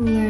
Yeah.